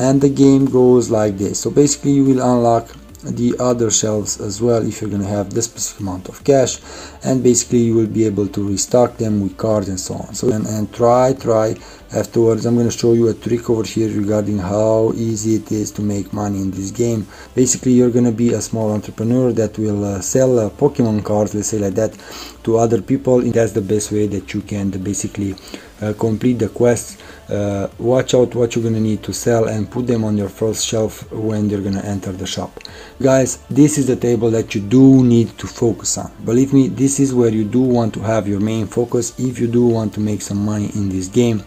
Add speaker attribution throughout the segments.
Speaker 1: and the game goes like this. So basically you will unlock the other shelves as well if you're to have the specific amount of cash. And basically you will be able to restock them with cards and so on. So and, and try try. Afterwards i'm going to show you a trick over here regarding how easy it is to make money in this game. Basically you're going to be a small entrepreneur that will uh, sell uh, pokemon cards let's say like that to other people and that's the best way that you can basically uh, complete the quests uh, watch out what you're gonna need to sell and put them on your first shelf when you're gonna enter the shop. Guys this is the table that you do need to focus on. Believe me this is where you do want to have your main focus if you do want to make some money in this game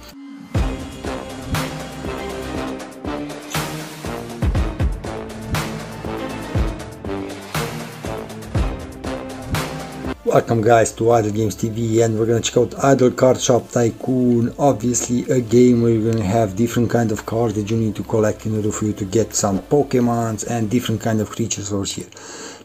Speaker 1: Welcome guys to Idle Games TV and we're gonna check out Idle Card Shop Tycoon. Obviously a game where you're gonna have different kind of cards that you need to collect in order for you to get some Pokemons and different kind of creatures over here.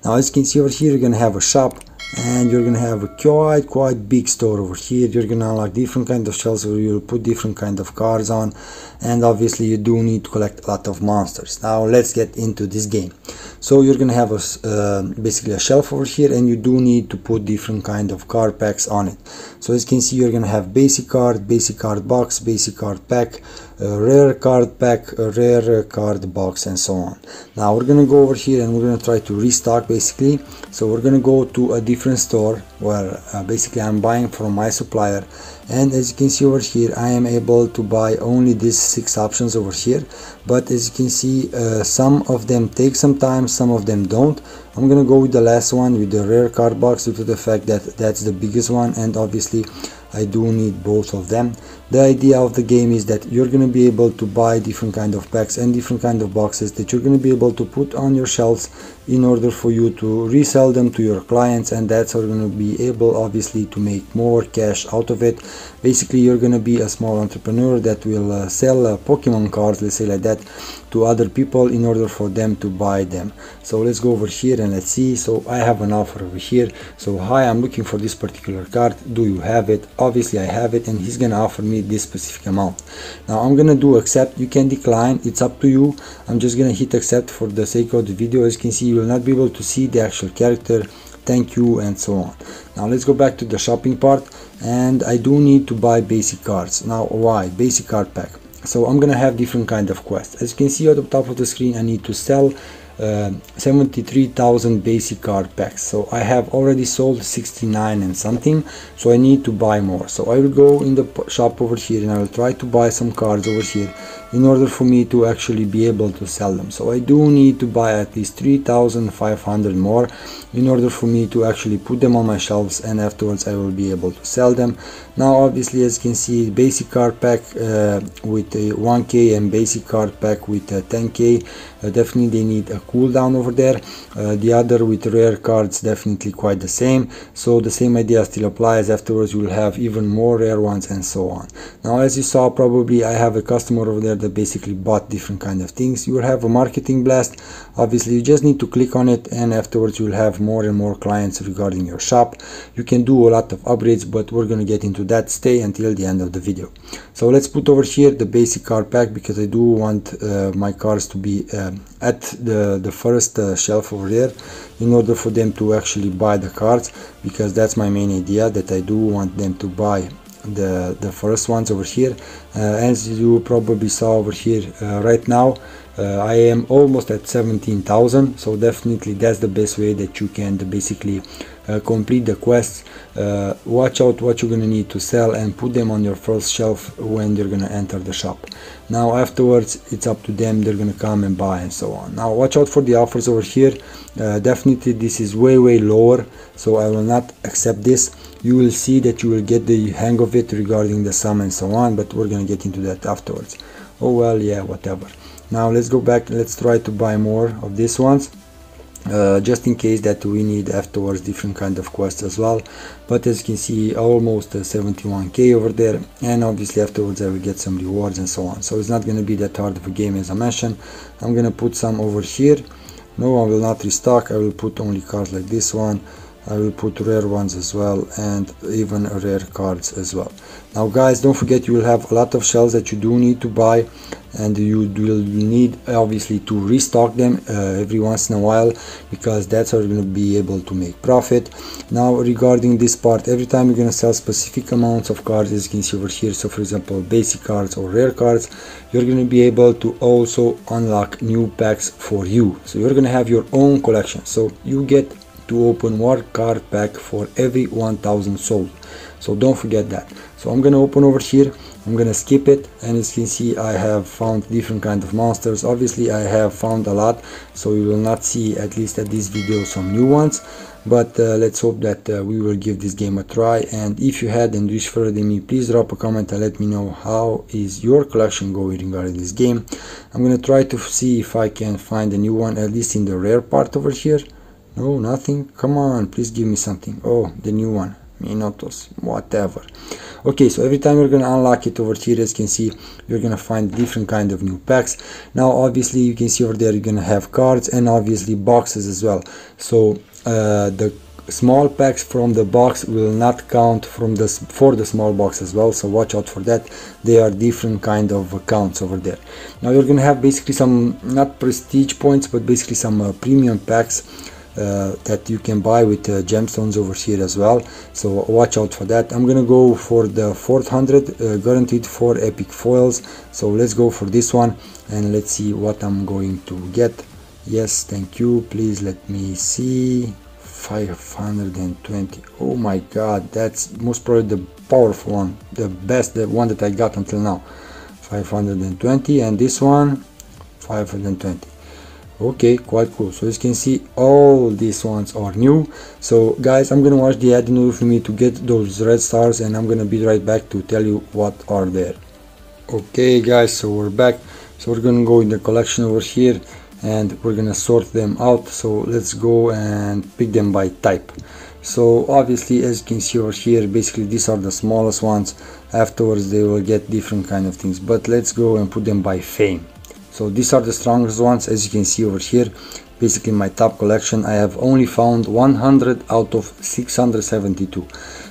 Speaker 1: Now as you can see over here you're gonna have a shop and you're gonna have a quite quite big store over here. You're gonna unlock different kind of shelves where you'll put different kind of cards on and obviously you do need to collect a lot of monsters. Now let's get into this game so you're gonna have a uh, basically a shelf over here and you do need to put different kind of card packs on it. So as you can see you're gonna have basic card basic card box basic card pack rare card pack rare card box and so on. Now we're gonna go over here and we're gonna try to restock basically. So we're gonna go to a different store where uh, basically I'm buying from my supplier. And as you can see over here I am able to buy only these six options over here. But as you can see uh, some of them take some time some of them don't. I'm gonna go with the last one with the rare card box due to the fact that that's the biggest one and obviously I do need both of them. The idea of the game is that you're going to be able to buy different kind of packs and different kind of boxes that you're going to be able to put on your shelves in order for you to resell them to your clients and that's how you're going to be able obviously to make more cash out of it. Basically you're going to be a small entrepreneur that will uh, sell uh, pokemon cards let's say like that to other people in order for them to buy them. So let's go over here and let's see. So i have an offer over here. So hi i'm looking for this particular card. Do you have it? Obviously i have it and he's gonna offer me this specific amount. Now i'm gonna do accept. You can decline. It's up to you. I'm just gonna hit accept for the sake of the video. As you can see will not be able to see the actual character. Thank you and so on. Now let's go back to the shopping part and i do need to buy basic cards. Now why? Basic card pack. So i'm gonna have different kind of quests as you can see at the top of the screen i need to sell uh, 73,000 basic card packs. So I have already sold 69 and something so I need to buy more. So I will go in the shop over here and I will try to buy some cards over here in order for me to actually be able to sell them. So I do need to buy at least 3,500 more in order for me to actually put them on my shelves and afterwards I will be able to sell them. Now obviously as you can see basic card pack uh, with a 1k and basic card pack with a 10k uh, definitely they need a cooldown over there. Uh, the other with rare cards definitely quite the same. So the same idea still applies. Afterwards you will have even more rare ones and so on. Now as you saw probably I have a customer over there that basically bought different kind of things. You will have a marketing blast. Obviously you just need to click on it and afterwards you will have more and more clients regarding your shop. You can do a lot of upgrades but we're going to get into that. Stay until the end of the video. So let's put over here the basic card pack because I do want uh, my cards to be uh, at the the first uh, shelf over there in order for them to actually buy the cards because that's my main idea that I do want them to buy the the first ones over here. Uh, as you probably saw over here uh, right now uh, I am almost at 17,000 so definitely that's the best way that you can basically uh, complete the quests uh, watch out what you're gonna need to sell and put them on your first shelf when you're gonna enter the shop. Now afterwards it's up to them they're gonna come and buy and so on. Now watch out for the offers over here. Uh, definitely this is way way lower so I will not accept this. You will see that you will get the hang of it regarding the sum and so on but we're gonna get into that afterwards. Oh well yeah whatever. Now let's go back. Let's try to buy more of these ones uh, just in case that we need afterwards different kind of quests as well. But as you can see almost uh, 71k over there. And obviously afterwards I will get some rewards and so on. So it's not going to be that hard of a game as I mentioned. I'm gonna put some over here. No I will not restock. I will put only cards like this one I will put rare ones as well and even rare cards as well. Now guys don't forget you will have a lot of shells that you do need to buy and you will need obviously to restock them uh, every once in a while because that's how you're going to be able to make profit. Now regarding this part every time you're going to sell specific amounts of cards as you can see over here so for example basic cards or rare cards you're going to be able to also unlock new packs for you. So you're going to have your own collection. So you get to open one card pack for every 1000 sold. So don't forget that. So I'm gonna open over here. I'm gonna skip it. And as you can see I have found different kind of monsters. Obviously I have found a lot. So you will not see at least at this video some new ones. But uh, let's hope that uh, we will give this game a try. And if you had and wish further than me please drop a comment and let me know how is your collection going regarding this game. I'm gonna try to see if I can find a new one at least in the rare part over here no nothing. Come on please give me something. Oh the new one. Minotos, whatever. Okay, so every time you're gonna unlock it over here, as you can see, you're gonna find different kind of new packs. Now, obviously, you can see over there, you're gonna have cards and obviously boxes as well. So uh, the small packs from the box will not count from the for the small box as well so watch out for that. They are different kind of accounts over there. Now you're gonna have basically some not prestige points but basically some uh, premium packs uh, that you can buy with uh, gemstones over here as well. So watch out for that. I'm gonna go for the 400 uh, guaranteed four epic foils. So let's go for this one and let's see what i'm going to get. Yes thank you. Please let me see. 520 oh my god that's most probably the powerful one. The best the one that i got until now. 520 and this one 520 okay quite cool. So as you can see all these ones are new. So guys i'm gonna watch the ad in order for me to get those red stars and i'm gonna be right back to tell you what are there. Okay guys so we're back. So we're gonna go in the collection over here and we're gonna sort them out. So let's go and pick them by type. So obviously as you can see over here basically these are the smallest ones. Afterwards they will get different kind of things. But let's go and put them by fame so these are the strongest ones as you can see over here. Basically my top collection I have only found 100 out of 672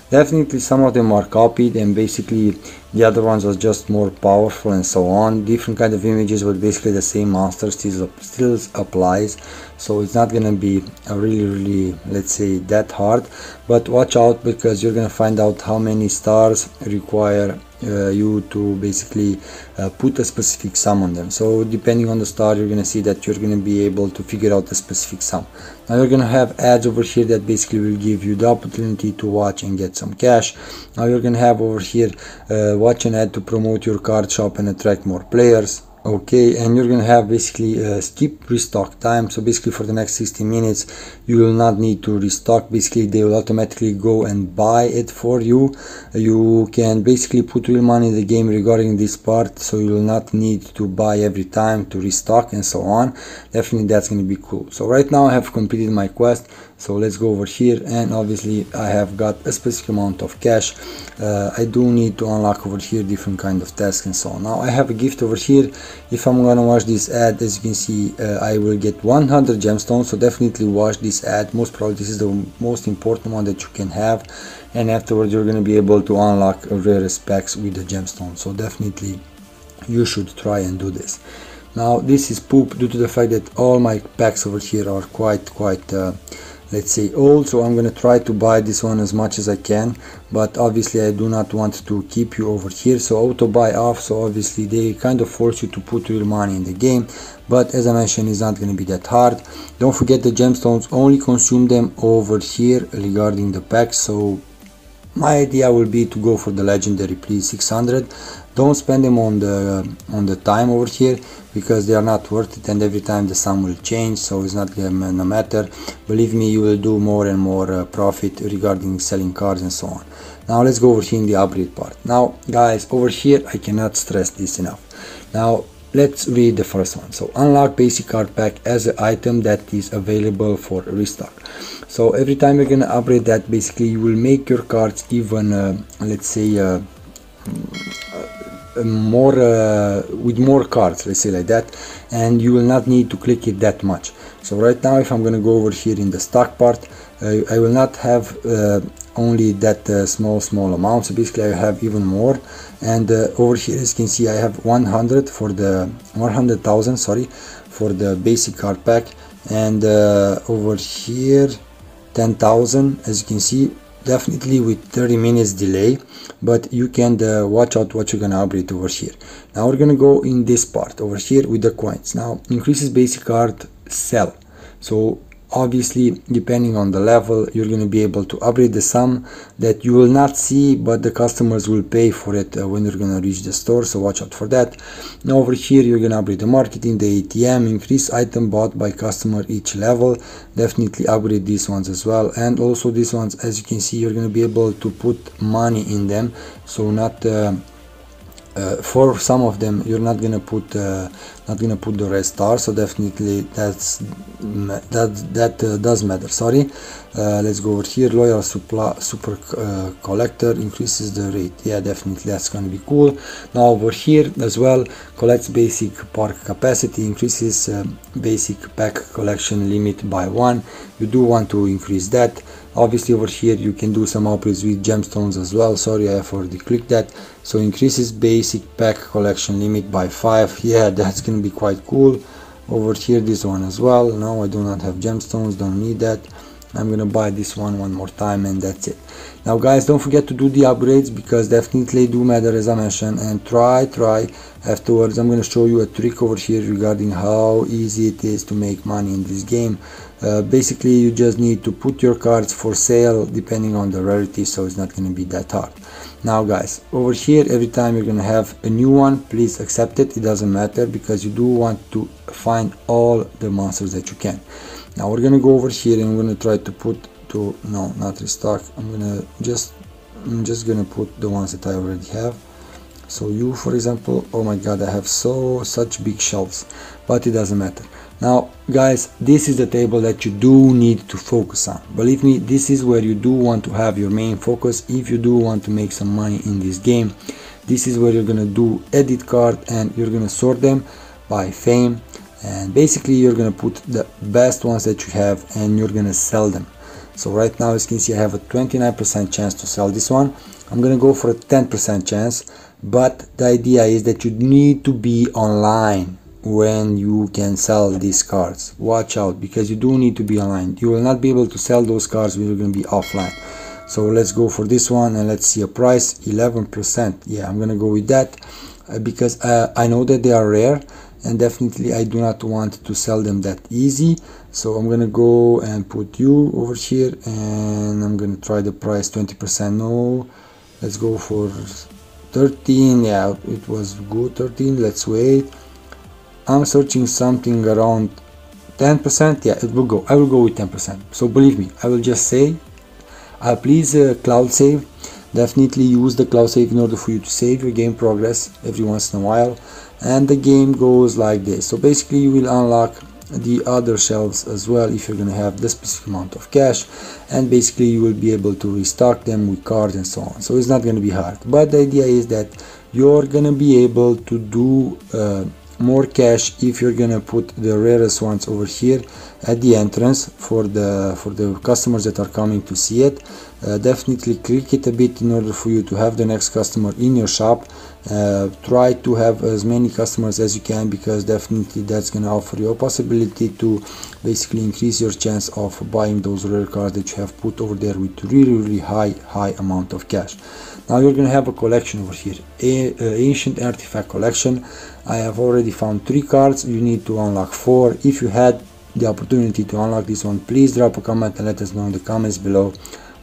Speaker 1: definitely some of them are copied and basically the other ones are just more powerful and so on. Different kind of images but basically the same monster still, still applies. So it's not gonna be really really let's say that hard. But watch out because you're gonna find out how many stars require uh, you to basically uh, put a specific sum on them. So depending on the star you're gonna see that you're gonna be able to figure out a specific sum. Now you're gonna have ads over here that basically will give you the opportunity to watch and get some cash. Now you're gonna have over here uh, watch an ad to promote your card shop and attract more players okay and you're gonna have basically a skip restock time. So basically for the next 60 minutes you will not need to restock. Basically they will automatically go and buy it for you. You can basically put real money in the game regarding this part so you will not need to buy every time to restock and so on. Definitely that's going to be cool. So right now i have completed my quest so let's go over here. And obviously I have got a specific amount of cash. Uh, I do need to unlock over here different kind of tasks and so on. Now I have a gift over here. If I'm gonna watch this ad as you can see uh, I will get 100 gemstones. So definitely watch this ad. Most probably this is the most important one that you can have. And afterwards you're gonna be able to unlock rare packs with the gemstone so definitely you should try and do this. Now this is poop due to the fact that all my packs over here are quite quite uh, let's say old so I'm gonna try to buy this one as much as I can but obviously I do not want to keep you over here so auto buy off so obviously they kind of force you to put real money in the game but as I mentioned it's not gonna be that hard. Don't forget the gemstones only consume them over here regarding the packs so my idea will be to go for the legendary please 600 don't spend them on the on the time over here because they are not worth it and every time the sum will change so it's not gonna matter. Believe me you will do more and more uh, profit regarding selling cars and so on. Now let's go over here in the upgrade part. Now guys over here i cannot stress this enough. Now let's read the first one. So unlock basic card pack as an item that is available for restock. So every time you're gonna upgrade that basically you will make your cards even uh, let's say uh, more uh, with more cards let's say like that and you will not need to click it that much. So right now if I'm gonna go over here in the stock part uh, I will not have uh, only that uh, small small amount. So basically I have even more. And uh, over here as you can see I have 100 for the 100,000 sorry for the basic card pack. And uh, over here 10,000 as you can see definitely with 30 minutes delay. But you can uh, watch out what you're gonna upgrade over here. Now we're gonna go in this part over here with the coins. Now increases basic card sell. So obviously depending on the level you're going to be able to upgrade the sum that you will not see but the customers will pay for it uh, when you're going to reach the store so watch out for that. Now over here you're going to upgrade the marketing the atm increase item bought by customer each level. Definitely upgrade these ones as well. And also these ones as you can see you're going to be able to put money in them. So not uh, uh, for some of them you're not gonna put uh, not gonna put the red star so definitely that's that that uh, does matter. Sorry. Uh, let's go over here. Loyal supply, super uh, collector increases the rate. Yeah definitely. That's gonna be cool. Now over here as well collects basic park capacity increases uh, basic pack collection limit by one. You do want to increase that obviously over here you can do some upgrades with gemstones as well. Sorry I have already clicked that. So increases basic pack collection limit by 5 yeah that's gonna be quite cool. Over here this one as well. No I do not have gemstones. Don't need that I'm gonna buy this one one more time and that's it. Now guys don't forget to do the upgrades because definitely do matter as I mentioned and try try. Afterwards I'm gonna show you a trick over here regarding how easy it is to make money in this game. Uh, basically you just need to put your cards for sale depending on the rarity so it's not to be that hard. Now guys over here every time you're to have a new one please accept it. It doesn't matter because you do want to find all the monsters that you can now we're to go over here and I'm to try to put to no not restock I'm to just I'm just to put the ones that I already have. So you for example oh my god I have so such big shelves but it doesn't matter. Now guys this is the table that you do need to focus on. Believe me this is where you do want to have your main focus. If you do want to make some money in this game this is where you're gonna do edit card and you're gonna sort them by fame and basically you're gonna put the best ones that you have and you're gonna sell them. So right now as you can see I have a 29% chance to sell this one. I'm gonna go for a 10% chance but the idea is that you need to be online when you can sell these cards. Watch out because you do need to be online. You will not be able to sell those cards when you're to be offline. So let's go for this one and let's see a price 11 percent. Yeah i'm gonna go with that uh, because uh, i know that they are rare and definitely i do not want to sell them that easy. So i'm gonna go and put you over here and i'm gonna try the price 20 percent. No let's go for 13 yeah it was good 13 let's wait. I'm searching something around 10% yeah it will go. I will go with 10% so believe me I will just say uh, please uh, cloud save definitely use the cloud save in order for you to save your game progress every once in a while. And the game goes like this. So basically you will unlock the other shelves as well if you're gonna have the specific amount of cash. And basically you will be able to restock them with cards and so on. So it's not gonna be hard. But the idea is that you're gonna be able to do uh, more cash if you're gonna put the rarest ones over here at the entrance for the for the customers that are coming to see it. Uh, definitely click it a bit in order for you to have the next customer in your shop uh, try to have as many customers as you can because definitely that's gonna offer you a possibility to basically increase your chance of buying those rare cards that you have put over there with really really high high amount of cash. Now you're gonna have a collection over here a, a ancient artifact collection. I have already found three cards. You need to unlock four. If you had the opportunity to unlock this one please drop a comment and let us know in the comments below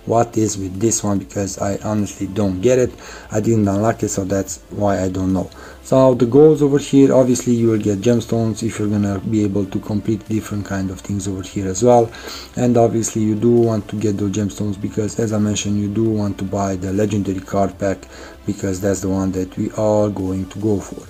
Speaker 1: what is with this one because I honestly don't get it. I didn't unlock it so that's why I don't know. So the goals over here obviously you will get gemstones if you're gonna be able to complete different kind of things over here as well. And obviously you do want to get those gemstones because as I mentioned you do want to buy the legendary card pack because that's the one that we are going to go for.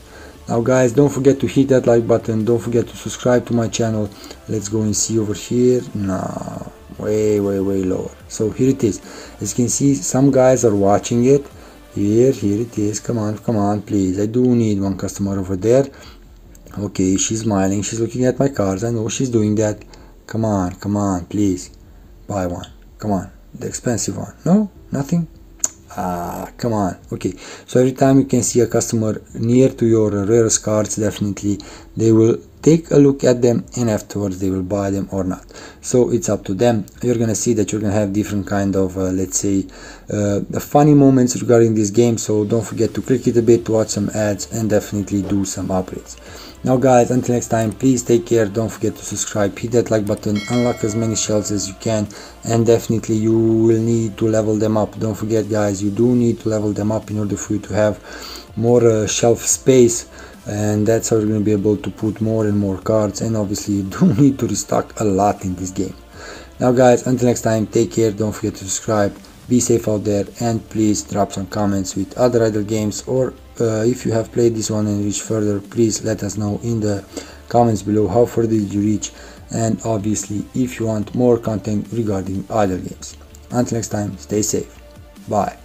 Speaker 1: Now guys don't forget to hit that like button. Don't forget to subscribe to my channel. Let's go and see over here nah way way way lower so here it is. As you can see some guys are watching it. Here here it is. Come on come on please. I do need one customer over there. Okay she's smiling. She's looking at my cards i know she's doing that. Come on come on please. Buy one. Come on. The expensive one. No? Nothing? Ah come on. Okay. So every time you can see a customer near to your rarest cards definitely they will take a look at them and afterwards they will buy them or not. So it's up to them. You're gonna see that you're gonna have different kind of uh, let's say uh, funny moments regarding this game. So don't forget to click it a bit to watch some ads and definitely do some upgrades now guys until next time please take care. Don't forget to subscribe. Hit that like button. Unlock as many shells as you can. And definitely you will need to level them up. Don't forget guys you do need to level them up in order for you to have more uh, shelf space. And that's how you're going to be able to put more and more cards. And obviously you do need to restock a lot in this game. Now guys until next time take care. Don't forget to subscribe be safe out there and please drop some comments with other idle games or uh, if you have played this one and reached further please let us know in the comments below how far did you reach and obviously if you want more content regarding idle games. Until next time stay safe. Bye